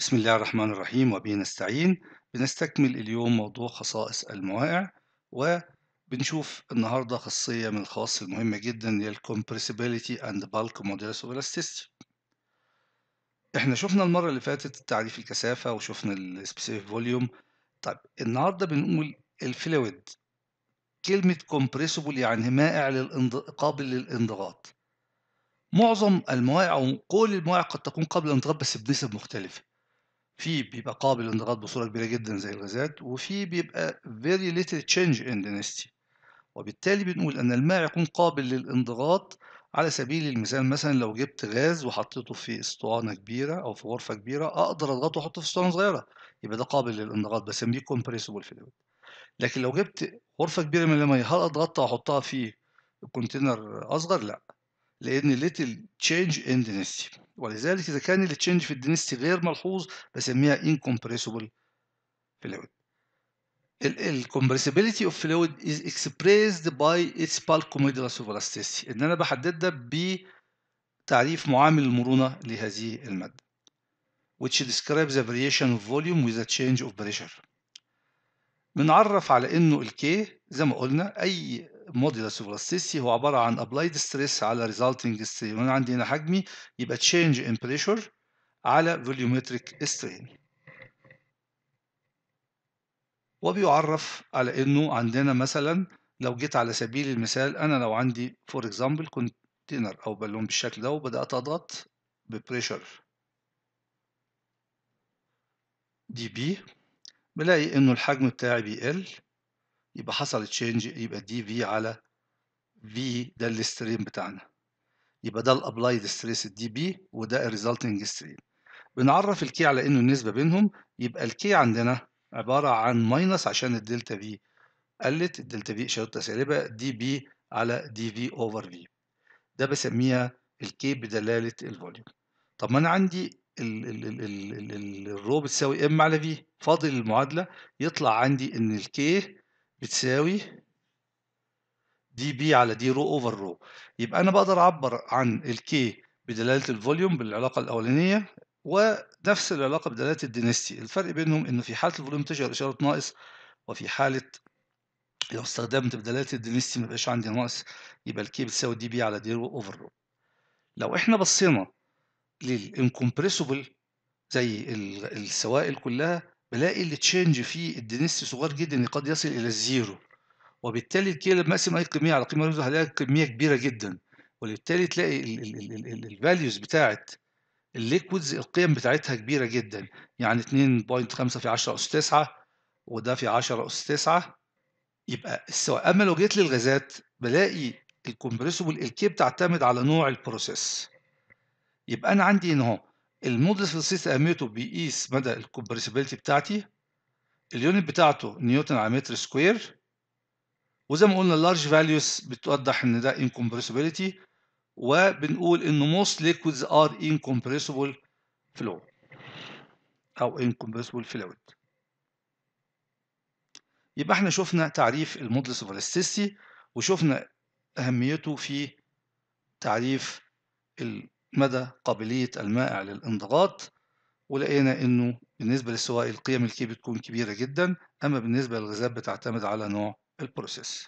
بسم الله الرحمن الرحيم وبه نستعين. بنستكمل اليوم موضوع خصائص الموائع وبنشوف النهاردة خاصية من الخواص المهمة جدا هي ال compressibility and bulk modulus of elasticity إحنا شفنا المرة اللي فاتت تعريف الكثافة وشفنا ال specific volume. طيب النهاردة بنقول الفلويد كلمة compressible يعني مائع للانض... قابل للانضغاط. معظم الموائع أو كل الموائع قد تكون قابلة للانضغاط بس بنسب مختلفة. في بيبقى قابل للانضغاط بصورة كبيرة جدا زي الغازات وفي بيبقى very little change in density وبالتالي بنقول أن الماء يكون قابل للانضغاط على سبيل المثال مثلا لو جبت غاز وحطيته في أسطوانة كبيرة أو في غرفة كبيرة أقدر أضغطه وأحطه في أسطوانة صغيرة. يبقى ده قابل للانضغاط بسميه compressible fluid لكن لو جبت غرفة كبيرة من المية هل أضغطها وأحطها في كونتينر أصغر؟ لا. لأن little change in density ولذلك إذا كان التشينج في الدنستي غير ملحوظ بسميها incompressible fluid. ال compressibility of fluid is expressed by its bulk modulus of elasticity إن أنا بحدد ده بتعريف معامل المرونة لهذه المادة which describes the variation of volume with a change of pressure. بنعرف على إنه ال K زي ما قلنا E of elasticity هو عبارة عن applied stress على resulting strain. وأنا عندي هنا حجمي يبقى change in pressure على volumetric strain. وبيعرف على إنه عندنا مثلا لو جيت على سبيل المثال أنا لو عندي for example container أو بالون بالشكل ده وبدأت أضغط ب pressure dP بلاقي إنه الحجم بتاعي بيقل. يبقى حصل change يبقى dV على V ده ال strain بتاعنا. يبقى ده ال applied stress ال dP وده ال resulting strain بنعرف ال K على إنه النسبة بينهم يبقى ال K عندنا عبارة عن minus عشان ال delta V قلت الدلتا في اشارتها سالبه dP على dV over V ده بسميها ال K بدلالة ال volume طب ما أنا عندي ال rho بتساوي m على V فاضل المعادلة يطلع عندي إن ال K بتساوي dP على d rho over rho. يبقى أنا بقدر أعبر عن ال K بدلالة ال volume بالعلاقة الأولانية ونفس العلاقة بدلالة ال density الفرق بينهم انه في حالة ال volume تظهر إشارة ناقص وفي حالة لو استخدمت بدلالة ال density ما يبقاش عندي ناقص يبقى ال K بتساوي dP على d rho over rho. لو إحنا بصينا لل incompressible زي السوائل كلها بلاقي ال change في ال density صغير جدا قد يصل إلى ال zero وبالتالي ال K لما اقسم اي كميه على قيمة رمزها هلاقي كمية كبيرة جدا وبالتالي تلاقي ال values بتاعت ال liquids القيم بتاعتها كبيرة جدا يعني 2.5 في 10 اس 9 وده في 10 اس 9 يبقى السوائل أما لو جيت للغازات بلاقي ال compressible ال K بتعتمد على نوع ال process يبقى أنا عندي هنا ال modulus of elasticity أهميته بيقيس مدى ال compressibility بتاعتي. ال unit بتاعته نيوتن على متر square. وزي ما قلنا ال large values بتوضح إن ده incompressibility وبنقول إنه most liquids are incompressible flow أو incompressible fluid. يبقى إحنا شفنا تعريف ال modulus elasticity وشفنا أهميته في تعريف مدى قابلية المائع للانضغاط ولقينا إنه بالنسبة للسوائل قيم ال K بتكون كبيرة جدا أما بالنسبة للغازات بتعتمد على نوع ال process.